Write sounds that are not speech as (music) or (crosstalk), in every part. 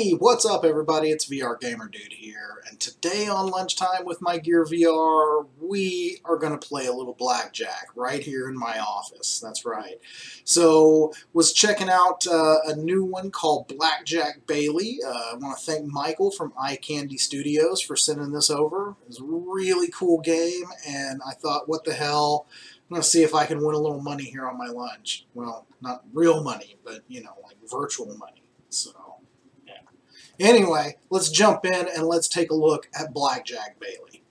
Hey, what's up everybody? It's VR Gamer Dude here, and today on lunchtime with my Gear VR, we are going to play a little blackjack right here in my office. That's right. So, was checking out uh, a new one called Blackjack Bailey. Uh, I want to thank Michael from Eye Candy Studios for sending this over. It was a really cool game, and I thought, what the hell? I'm going to see if I can win a little money here on my lunch. Well, not real money, but, you know, like virtual money. So. Anyway, let's jump in and let's take a look at Blackjack Bailey.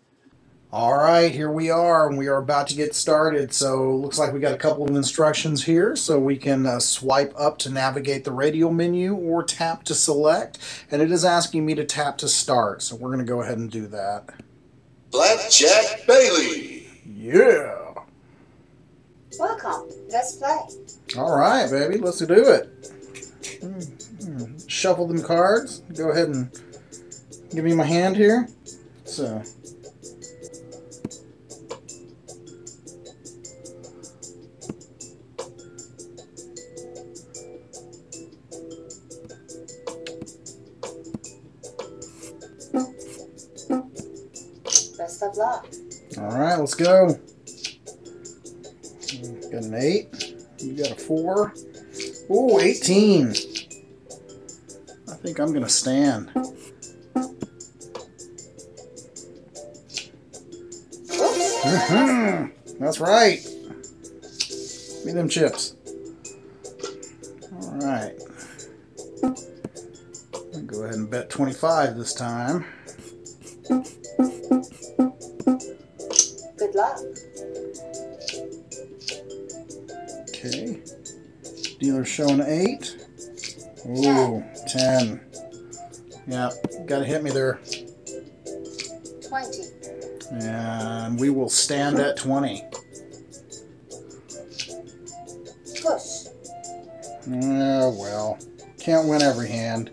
All right, here we are, and we are about to get started. So, looks like we got a couple of instructions here. So, we can uh, swipe up to navigate the radial menu or tap to select. And it is asking me to tap to start. So, we're going to go ahead and do that. Blackjack Bailey. Yeah. Welcome. Let's play. All right, baby, let's do it. Shuffle them cards. Go ahead and give me my hand here. So. Best of luck. All right, let's go. Got an 8. You got a 4. Ooh, 18. I think I'm going to stand. (laughs) That's right. Give me them chips. All right. I'll go ahead and bet 25 this time. Good luck. Okay. Dealer showing 8. Ooh, 10. Yeah, gotta hit me there. 20. And we will stand at 20. Push. Oh, well. Can't win every hand.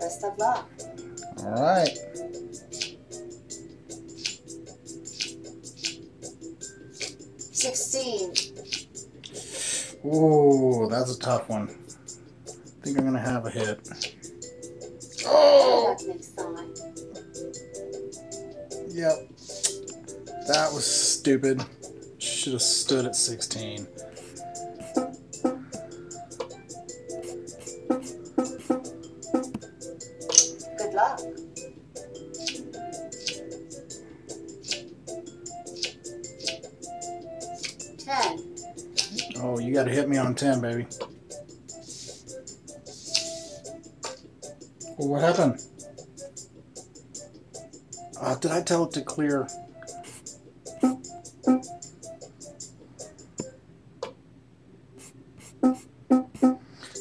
Best of luck. All right. Sixteen. Ooh, that's a tough one. I think I'm gonna have a hit. Oh! luck next time. Yep. That was stupid. Should have stood at 16. 10. Oh, you got to hit me on 10, baby. Well, what happened? Uh, did I tell it to clear?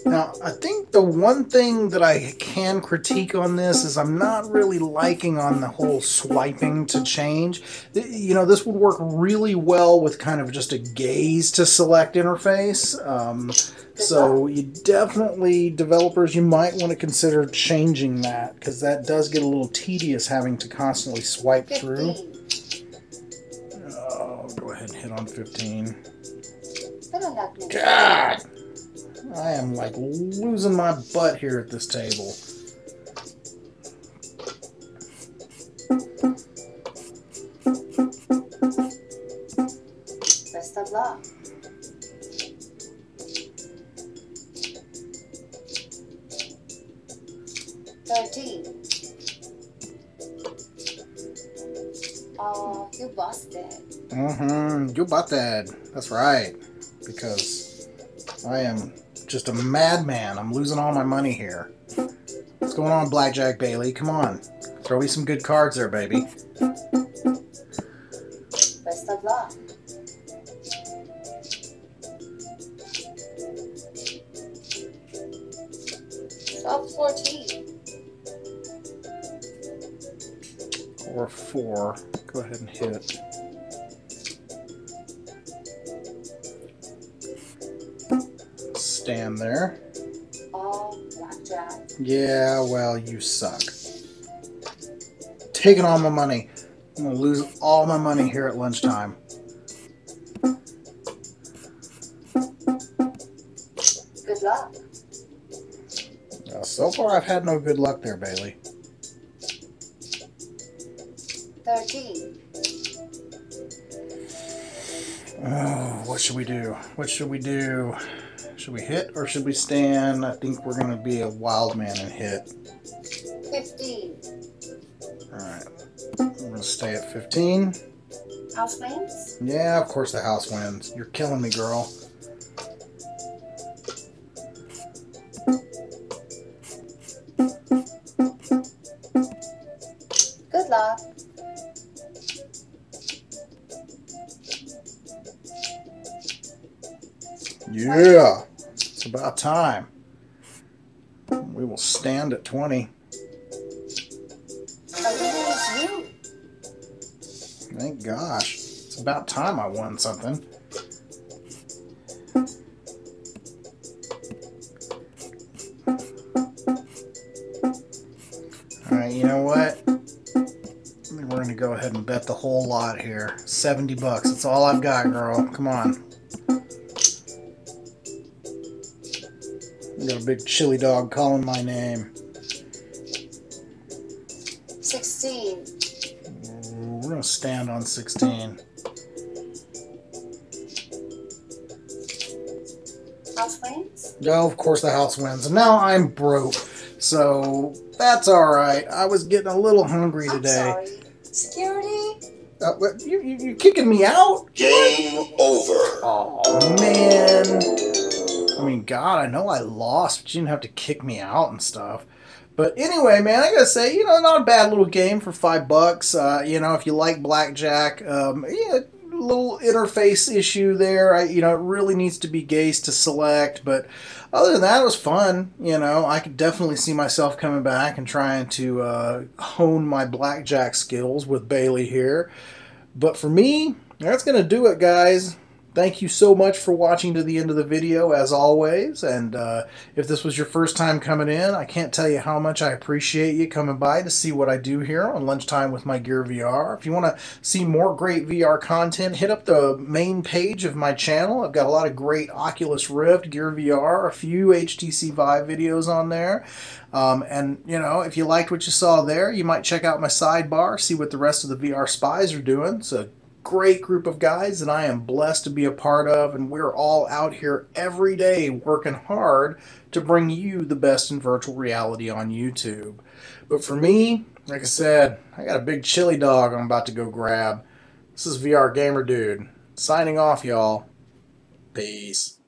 Now, I think the one thing that I can critique on this is I'm not really liking on the whole swiping to change. You know, this would work really well with kind of just a gaze to select interface. Um, so you definitely, developers, you might want to consider changing that because that does get a little tedious having to constantly swipe through. Oh, go ahead and hit on 15. Better luck next God! I am like losing my butt here at this table. Best of luck. Thirteen. Oh, you busted. Mm-hmm. You bought that. That's right. Because I am just a madman. I'm losing all my money here. What's going on, Blackjack Bailey? Come on. Throw me some good cards there, baby. Best of luck. Twelve fourteen. Or four. Go ahead and hit. Stand there. Yeah, well, you suck. Taking all my money. I'm gonna lose all my money here at lunchtime. Good luck. Uh, so far, I've had no good luck there, Bailey. 13. Oh, what should we do? What should we do? Should we hit or should we stand? I think we're gonna be a wild man and hit. 15. Alright. We're gonna stay at 15. House wins? Yeah, of course the house wins. You're killing me, girl. Yeah. It's about time. We will stand at 20. A winner is you. Thank gosh. It's about time I won something. Alright, you know what? We're going to go ahead and bet the whole lot here. 70 bucks. That's all I've got, girl. Come on. Got a big chili dog calling my name. 16. We're going to stand on 16. House wins? No, of course the house wins. And now I'm broke. So that's alright. I was getting a little hungry I'm today. sorry. Security? Uh, what, you, you, you kicking me out? Game over. Oh, man. I mean, God, I know I lost, but you didn't have to kick me out and stuff. But anyway, man, I gotta say, you know, not a bad little game for five bucks. Uh, you know, if you like blackjack, um, yeah, little interface issue there. I, you know, it really needs to be gaze to select, but other than that, it was fun. You know, I could definitely see myself coming back and trying to uh, hone my blackjack skills with Bailey here. But for me, that's gonna do it, guys. Thank you so much for watching to the end of the video, as always. And uh, if this was your first time coming in, I can't tell you how much I appreciate you coming by to see what I do here on Lunchtime with my Gear VR. If you want to see more great VR content, hit up the main page of my channel. I've got a lot of great Oculus Rift, Gear VR, a few HTC Vive videos on there. Um, and, you know, if you liked what you saw there, you might check out my sidebar, see what the rest of the VR spies are doing. A great group of guys that I am blessed to be a part of, and we're all out here every day working hard to bring you the best in virtual reality on YouTube. But for me, like I said, I got a big chili dog I'm about to go grab. This is VR Gamer Dude. Signing off, y'all. Peace.